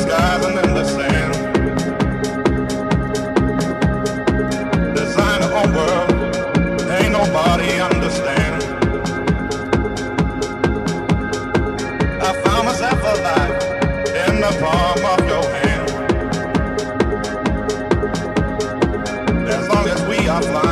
skies and world, ain't nobody understand. I found myself alive in the palm of your hand. As long as we are flying,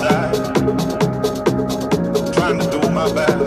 side, trying to do my best,